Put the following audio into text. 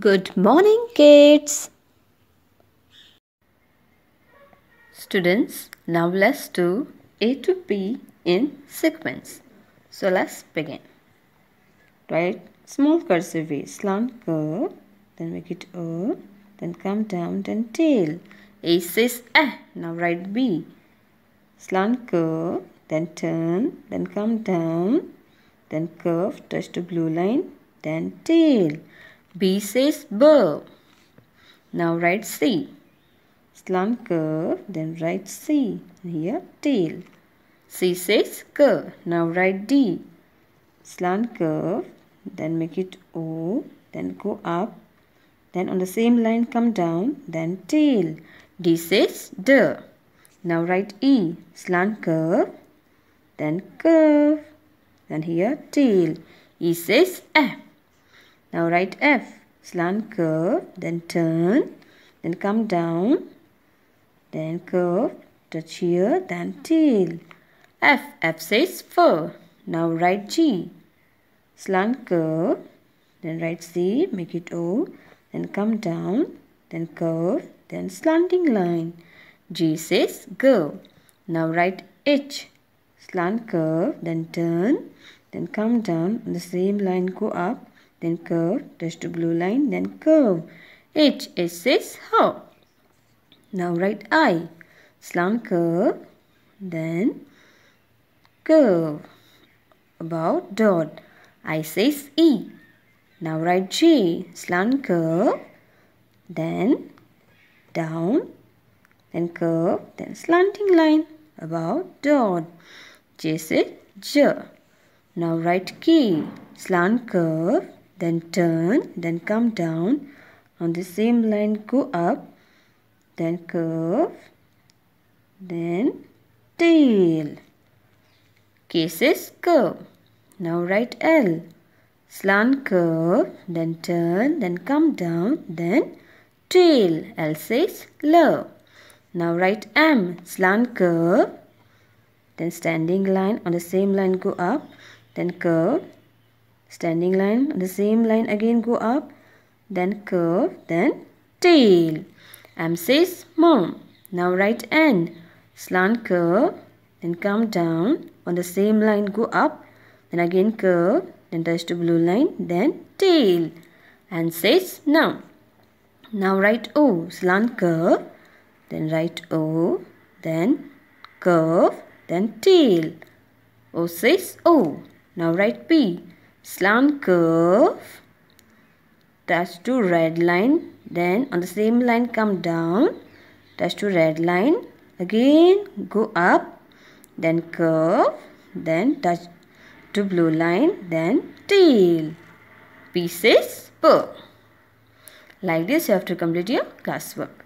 Good morning, kids. Students, now let's do A to P in sequence. So let's begin. Write small cursive way, slant curve, then make it O, then come down, then tail. A says A. Now write B. Slant curve, then turn, then come down, then curve, touch the blue line, then tail. B says burr. Now write C. Slant curve, then write C. Here tail. C says curve. Now write D. Slant curve, then make it O, then go up, then on the same line come down, then tail. D says D. Now write E. Slant curve, then curve, then here tail. E says F. Now write F. Slant curve, then turn, then come down, then curve, touch here, then tail. F. F says fur. Now write G. Slant curve, then write C, make it O, then come down, then curve, then slanting line. G says go. Now write H. Slant curve, then turn, then come down on the same line, go up, then curve, touch the blue line, then curve. H, says how. Now write I. Slant curve, then curve. About dot. I says E. Now write J. Slant curve, then down, then curve, then slanting line. About dot. J says J. Now write K. Slant curve, then turn, then come down. On the same line, go up, then curve, then tail. Says curve. Now write L. Slant curve, then turn, then come down, then tail. L says love. Now write M. Slant curve, then standing line. On the same line, go up, then curve, standing line. On the same line, again go up, then curve, then tail. M says mom. Now write N. Slant curve, then come down. On the same line, go up, then again curve, then touch the blue line, then tail. And says now Now write O. Slant curve, then write O, then curve, then tail. O says O. Now write P. Slant curve, touch to red line, then on the same line come down, touch to red line, again go up, then curve, then touch to blue line, then tail. Pieces per. Like this you have to complete your classwork.